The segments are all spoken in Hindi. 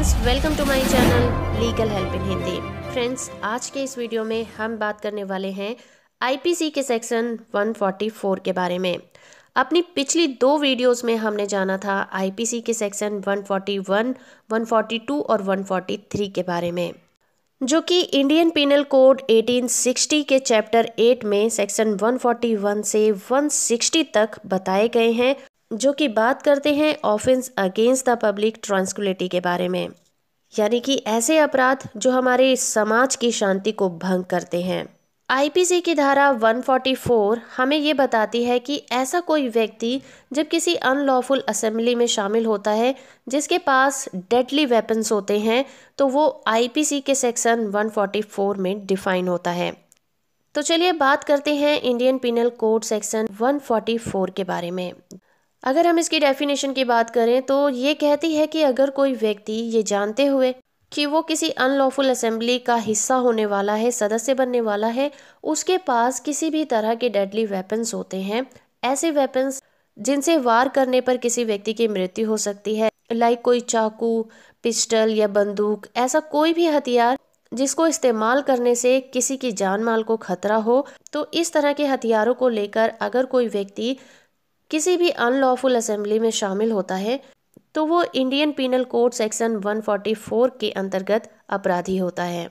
Friends welcome to my channel legal help in Hindi friends आज के इस वीडियो में हम बात करने वाले हैं आईपीसी के सेक्शन 144 के बारे में। अपनी पिछली दो वीडियोस में हमने जाना था आईपीसी के सेक्शन 141, 142 और 143 के बारे में जो कि इंडियन पिनल कोड 1860 के चैप्टर 8 में सेक्शन 141 से 160 तक बताए गए हैं। जो कि बात करते हैं offence against the public tranquillity के बारे में। यानी कि ऐसे अपराध जो हमारे समाज की शांति को भंग करते हैं। आईपीसी की धारा 144 हमें ये बताती है कि ऐसा कोई व्यक्ति जब किसी अनलॉफुल असेंबली में शामिल होता है, जिसके पास डेडली वेपन्स होते हैं तो वो आईपीसी के सेक्शन 144 में डिफाइन होता है। तो चलिए बात करते हैं इंडियन पिनल कोड सेक्शन 144 के बारे में। अगर हम इसकी डेफिनेशन की बात करें तो ये कहती है कि अगर कोई व्यक्ति ये जानते हुए कि वो किसी अनलॉफुल असेंबली का हिस्सा होने वाला है, सदस्य बनने वाला है, उसके पास किसी भी तरह के डेडली वेपन्स होते हैं, ऐसे वेपन्स जिनसे वार करने पर किसी व्यक्ति की मृत्यु हो सकती है लाइक कोई चाकू पिस्टल या बंदूक, ऐसा कोई भी हथियार जिसको इस्तेमाल करने से किसी की जान माल को खतरा हो तो इस तरह के हथियारों को लेकर अगर कोई व्यक्ति किसी भी अनलॉफुल असेंबली में शामिल होता है तो वो इंडियन पिनल कोड सेक्शन 144 के अंतर्गत अपराधी होता है।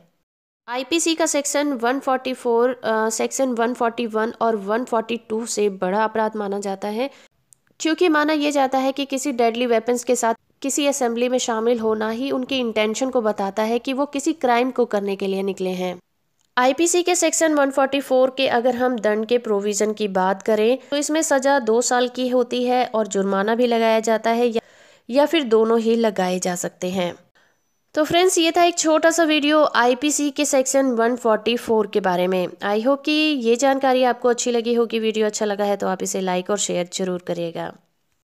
आईपीसी का सेक्शन 144 सेक्शन 141 और 142 से बड़ा अपराध माना जाता है, क्योंकि माना यह जाता है कि किसी डेडली वेपन्स के साथ किसी असेंबली में शामिल होना ही उनके इंटेंशन को बताता है कि वो किसी क्राइम को करने के लिए निकले हैं। आईपीसी के सेक्शन 144 के अगर हम दंड के प्रोविज़न की बात करें तो इसमें सज़ा दो साल की होती है और जुर्माना भी लगाया जाता है या, या फिर दोनों ही लगाए जा सकते हैं। तो फ्रेंड्स ये था एक छोटा सा वीडियो आईपीसी के सेक्शन 144 के बारे में। आई होप कि ये जानकारी आपको अच्छी लगी होगी। वीडियो अच्छा लगा है तो आप इसे लाइक और शेयर ज़रूर करिएगा।